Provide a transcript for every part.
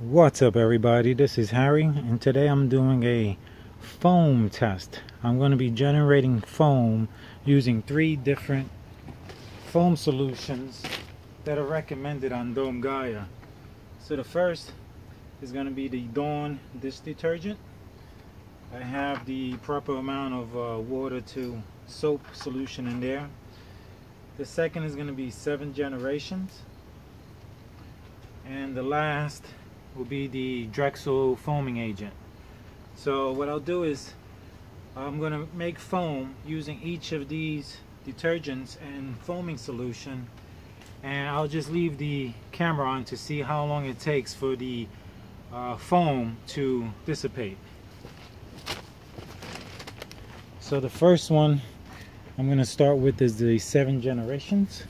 What's up everybody, this is Harry and today I'm doing a foam test. I'm going to be generating foam using three different foam solutions that are recommended on Dome Gaia. So the first is going to be the Dawn dish detergent. I have the proper amount of uh, water to soap solution in there. The second is going to be Seven Generations. And the last will be the Drexel foaming agent. So what I'll do is I'm going to make foam using each of these detergents and foaming solution and I'll just leave the camera on to see how long it takes for the uh, foam to dissipate. So the first one I'm going to start with is the seven generations.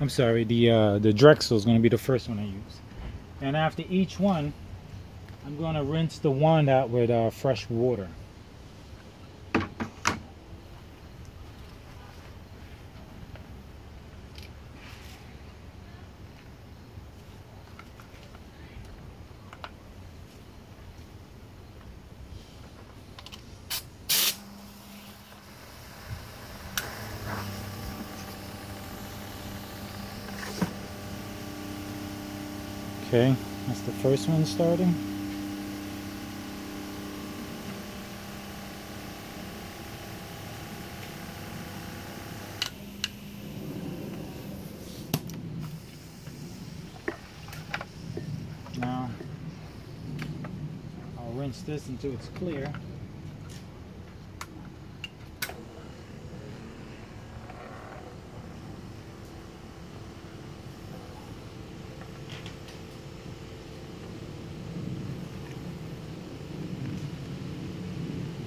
I'm sorry, the uh, the Drexel is going to be the first one I use. And after each one, I'm going to rinse the wand out with uh, fresh water. Okay, that's the first one starting. Now, I'll rinse this until it's clear.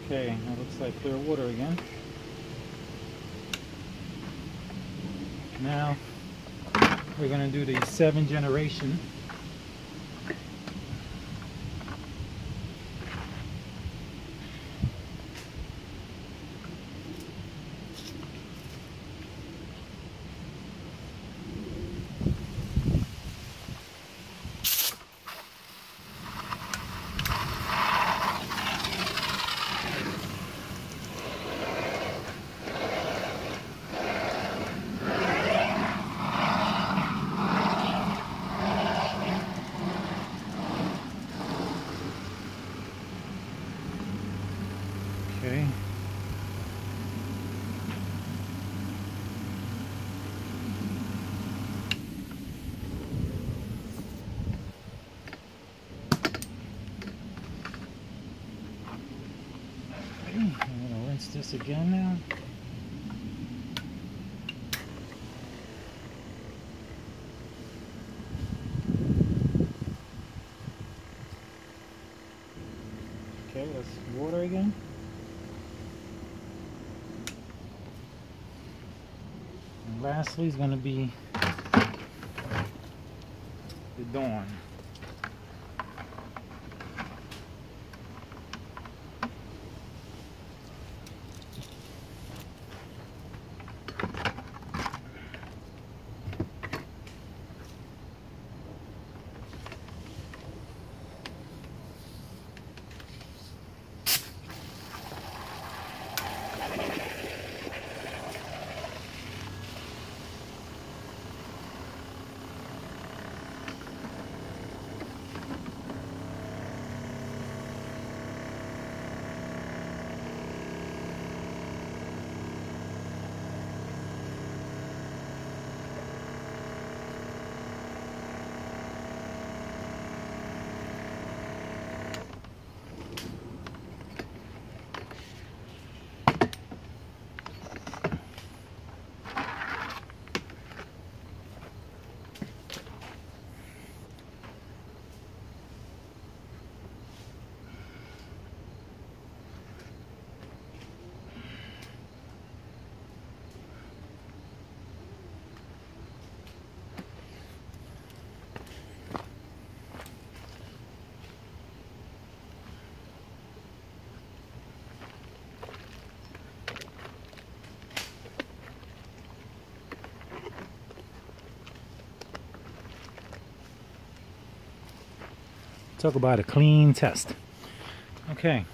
Okay, that looks like clear water again. Now, we're going to do the seven generation. Okay. I'm gonna rinse this again now. Okay, that's water again. And lastly is going to be the Dawn. Talk about a clean test. Okay.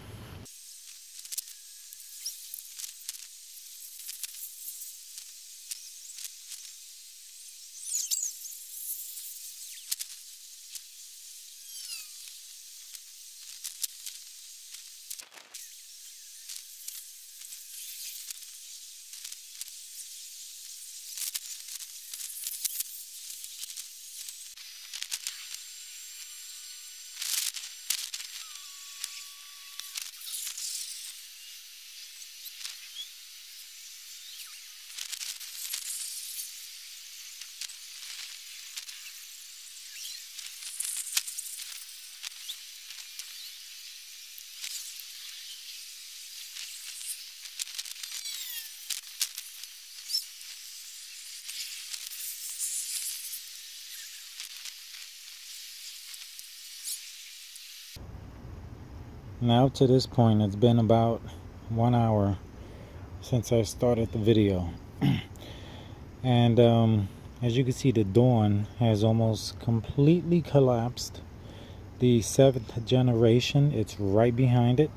Now to this point it's been about one hour since I started the video. And um, as you can see the dawn has almost completely collapsed. The seventh generation it's right behind it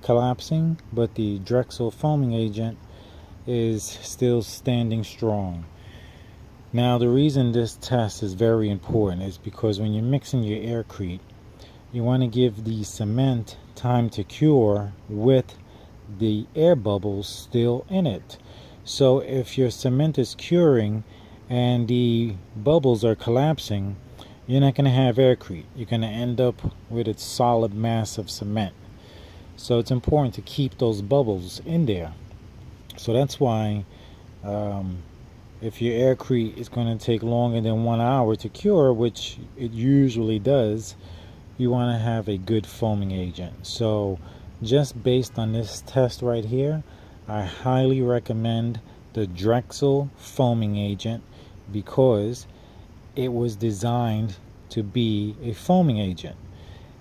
collapsing but the Drexel foaming agent is still standing strong. Now the reason this test is very important is because when you're mixing your aircrete you want to give the cement time to cure with the air bubbles still in it. So if your cement is curing and the bubbles are collapsing, you're not going to have aircrete. You're going to end up with a solid mass of cement. So it's important to keep those bubbles in there. So that's why um, if your aircrete is going to take longer than one hour to cure, which it usually does, you want to have a good foaming agent. So just based on this test right here, I highly recommend the Drexel foaming agent because it was designed to be a foaming agent.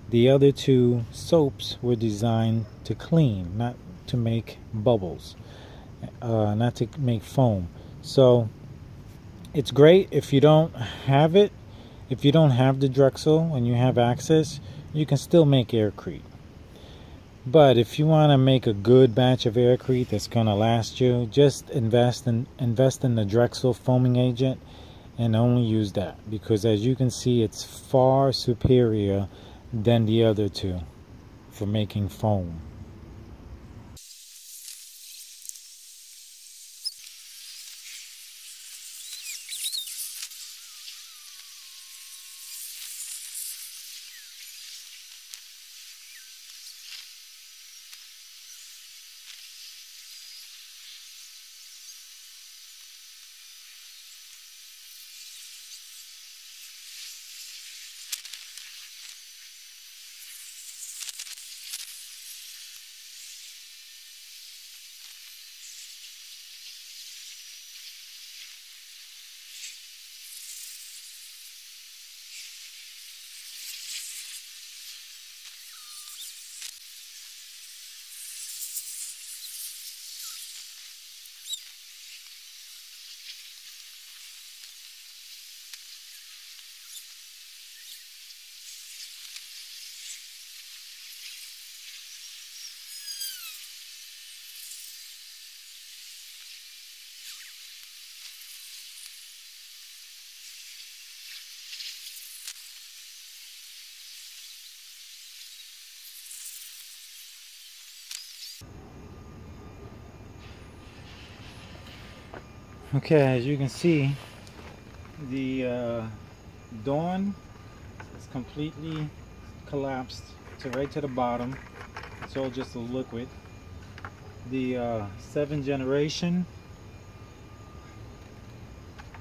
The other two soaps were designed to clean, not to make bubbles, uh, not to make foam. So it's great if you don't have it if you don't have the Drexel and you have access, you can still make aircrete. But if you want to make a good batch of aircrete that's going to last you, just invest in invest in the Drexel foaming agent and only use that because as you can see it's far superior than the other two for making foam. Okay, as you can see, the uh, Dawn is completely collapsed to right to the bottom. It's all just a liquid. The uh, 7 generation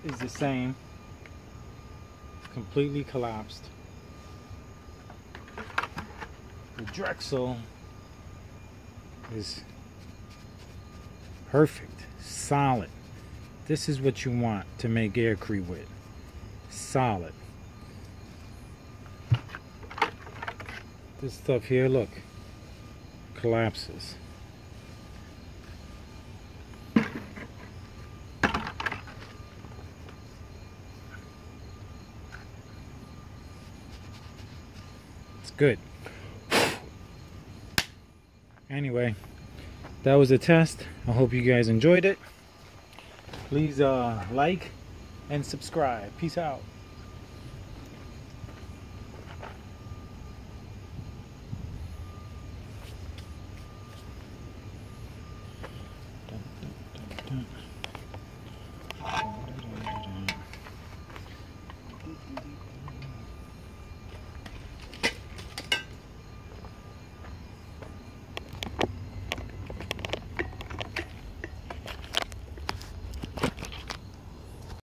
is the same. Completely collapsed. The Drexel is perfect, solid. This is what you want to make air aircrete with. Solid. This stuff here, look, collapses. It's good. Anyway, that was a test. I hope you guys enjoyed it. Please uh, like and subscribe. Peace out.